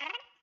Huh?